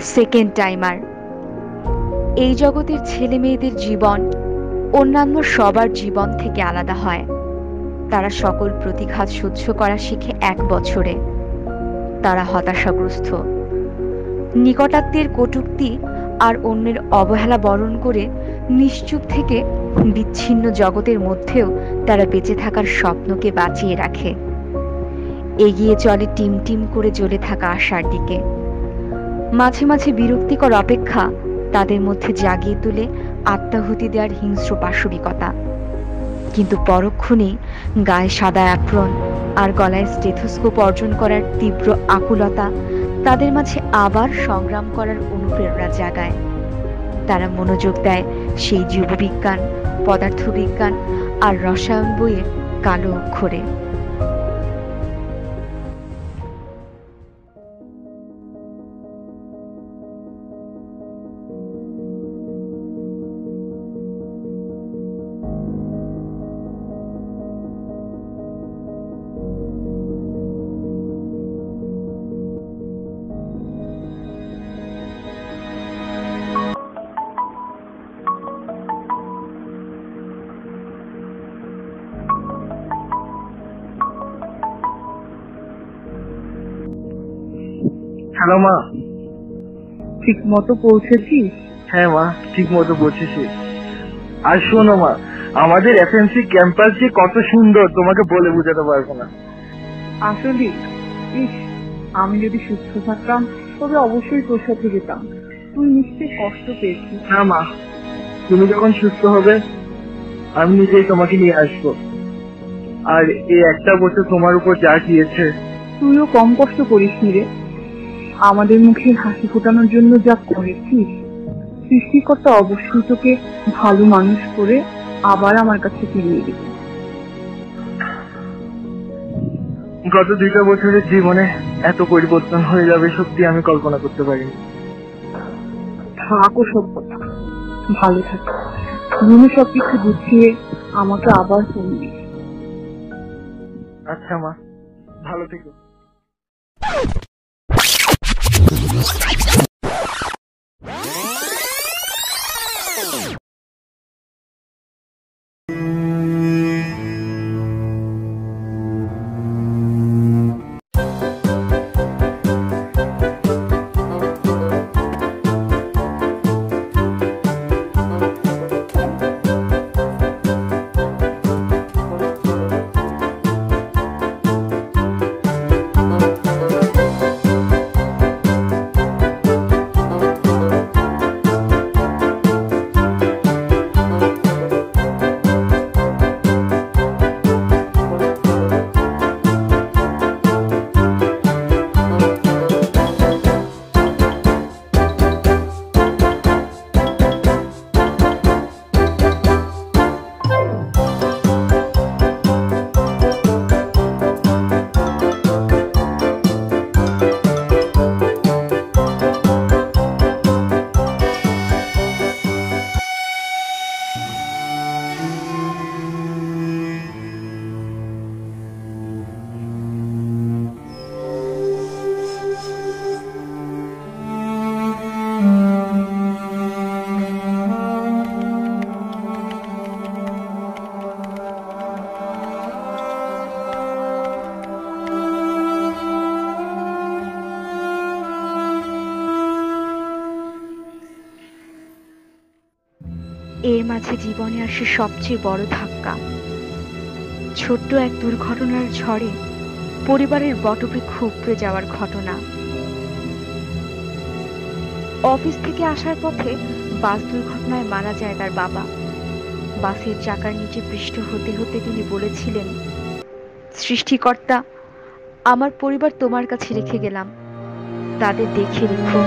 Second timer. এই জগতের ছেলে মেয়েদের জীবন অন্যান্য সবার জীবন থেকে আলাদা হয়। তারা সকল প্রতিঘাত সহ্য করা শিখে এক বছরে। তারা হতাশাগ্রস্ত। নিকটাত্মের কটুক্তি আর অন্যের অবহেলা বরণ করে নিশ্চুপ থেকে বিচ্ছিন্ন জগতের মধ্যেও তারা বেঁচে থাকার স্বপ্নকে বাঁচিয়ে রাখে। এগিয়ে চলে টিম টিম করে জ্বলে থাকা আশার দিকে। মাঝে মাঝে বিরক্তিকর অপেক্ষা তাদের মধ্যে জাগিয়ে তুলে আত্মাহুতি দেওয়ার হিংস্র পাশবিকতা কিন্তু পরক্ষণে গায়ে সাদা অ্যাপ্রন আর গলায় স্টেথোস্কোপ অর্জন করার তীব্র আকুলতা তাদের মাঝে আবার সংগ্রাম করার অনুপ্রেরণা জাগায়। তারা মনোযোগ দেয় সেই জীববিজ্ঞান, পদার্থবিজ্ঞান আর রসায়ন বইয়ের কালো অক্ষরে। হ্যালো মা। ঠিক মতো পৌঁছেছিস? হ্যাঁ মা ঠিক মতো পৌঁছেছি। আর শোনো মা আমাদের এফএমসি ক্যাম্পাস যে কত সুন্দর তোমাকে বলে বোঝাতে পারব না। আসলে ইস আমি যদি সুস্থ থাকতাম তবে অবশ্যই তোর সাথে যেতাম। তুই নিশ্চয়ই কষ্ট পেয়েছিস। না মা তুমি যখন সুস্থ হবে আমি নিজেই তোমাকে নিয়ে আসব। আর এই একটা বছর তোমার উপর যা গিয়েছে। তুইও কম কষ্ট করিস নি রে। আমাদের মুখে হাসি ফোটানোর জন্য যা করেছিস সৃষ্টিকর্তা অবশ্যই তোকে ভালো মানুষ করে আবার আমার কাছে ফিরিয়ে দিবে। গত দুইটা বছরের জীবনে এত পরিবর্তন হয়ে যাবে সত্যি আমি কল্পনা করতে পারিনি। থাকো সব কথা। ভালো থাকো। রুমে সবকিছু গুছিয়ে আমাকে আবার ফোন দিস। আচ্ছা মা ভালো থেকো। এর মাঝে জীবনে আসে সবচেয়ে বড় ধাক্কা। ছোট্ট এক দুর্ঘটনার ঝড়ে পরিবারের বটবৃক্ষ উপড়ে যাওয়ার ঘটনা। অফিস থেকে আসার পথে বাস দুর্ঘটনায় মারা যায় তার বাবা। বাসের চাকার নিচে পৃষ্ঠ হতে হতে তিনি বলেছিলেন, সৃষ্টিকর্তা, আমার পরিবার তোমার কাছে রেখে গেলাম। তাদের দেখে রেখো।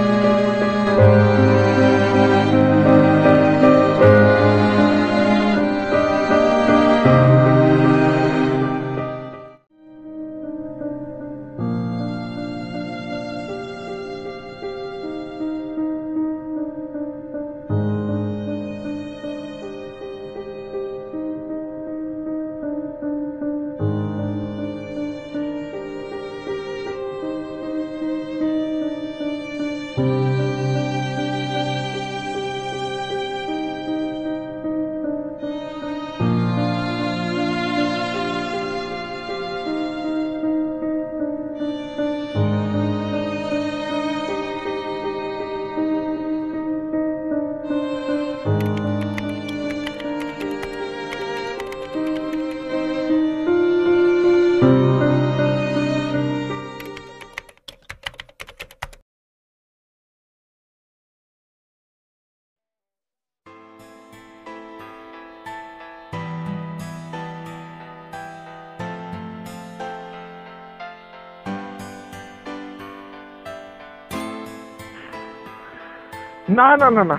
না না না না।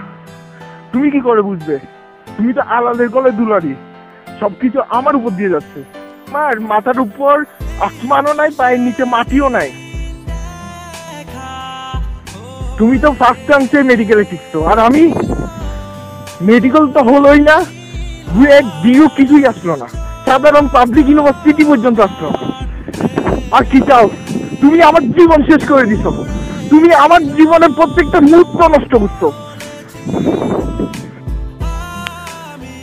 তুমি কি করে বুঝবে? তুমি তো আলালের গলায় দুলারি। সবকিছু আমার উপর দিয়ে যাচ্ছে। আমার মাথার উপর আসমানও নাই, পায়ের নিচে মাটিও নাই। তুমি তো ফার্স্ট চান্সে মেডিকেলে শিখছো। আর আমি? মেডিকেল তো হলোই না। বুয়েট ডিউ কিছুই আসলো না। সাধারণ পাবলিক ইউনিভার্সিটি পর্যন্ত আসলো। আর কি চাও? তুমি আমার জীবন শেষ করে দিছো। তুমি আমার জীবনের প্রত্যেকটা মুহূর্ত নষ্ট করছ।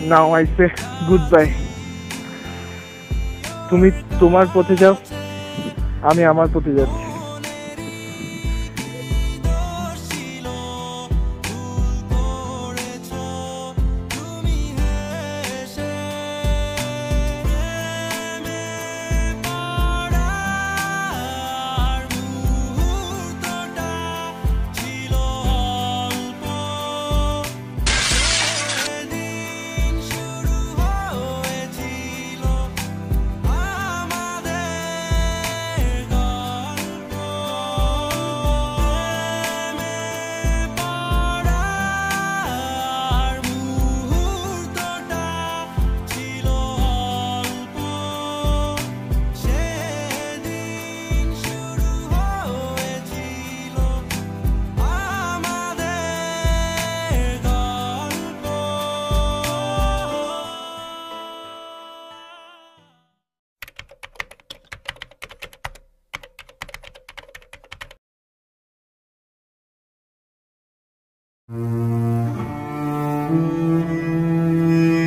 নাও আইসে গুড বাই তুমি তোমার পথে যাও, আমি আমার পথে যাচ্ছি। うん。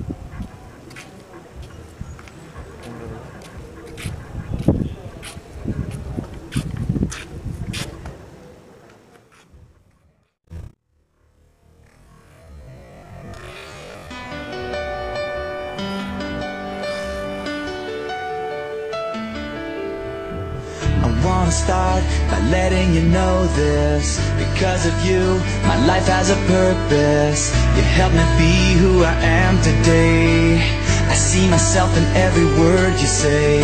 wanna start by letting you know this. Because of you, my life has a purpose. You helped me be who I am today. I see myself in every word you say.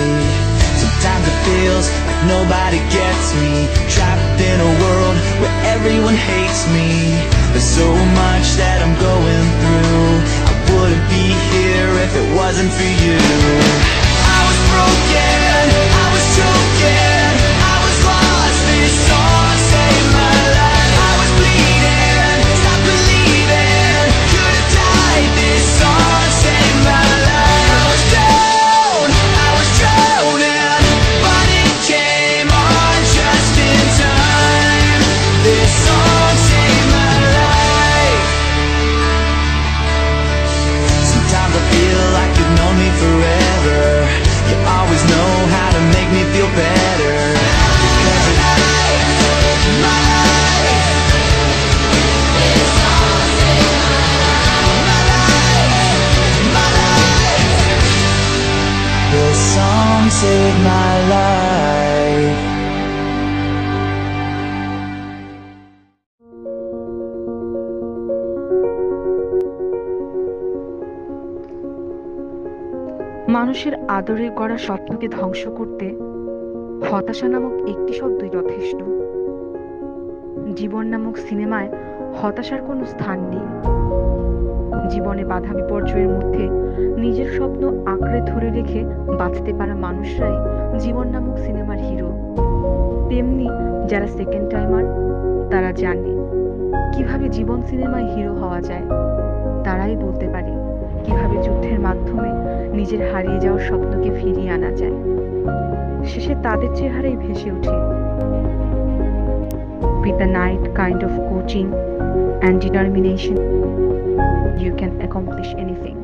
Sometimes it feels like nobody gets me. Trapped in a world where everyone hates me. There's so much that I'm going মানুষের আদরে গড়া স্বপ্নকে ধ্বংস করতে হতাশা নামক একটি শব্দই যথেষ্ট। জীবন নামক সিনেমায় হতাশার কোনো স্থান নেই। জীবনে বাধা বিপর্যয়ের মধ্যে নিজের স্বপ্ন আঁকড়ে ধরে রেখে বাঁচতে পারা মানুষরাই জীবন নামক সিনেমার হিরো। তেমনি যারা সেকেন্ড টাইমার তারা জানে কীভাবে জীবন সিনেমায় হিরো হওয়া যায়। তারাই বলতে পারে কীভাবে যুদ্ধের মাধ্যমে নিজের হারিয়ে যাওয়া স্বপ্নকে ফিরিয়ে আনা যায় শেষে তাদের চেহারাই ভেসে ওঠে with the night kind of coaching and determination you can accomplish anything